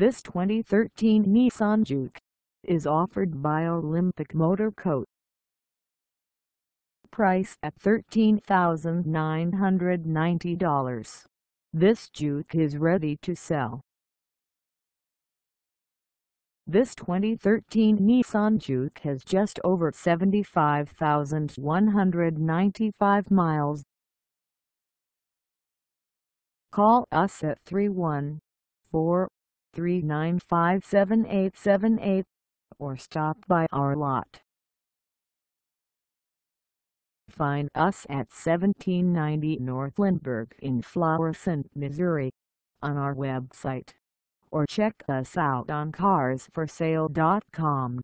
This 2013 Nissan Juke is offered by Olympic Motor Co. Price at $13,990. This Juke is ready to sell. This 2013 Nissan Juke has just over 75,195 miles. Call us at 314-395-7878 or stop by our lot. Find us at 1790 North Lindbergh in Florissant, Missouri on our website or check us out on carsforsale.com.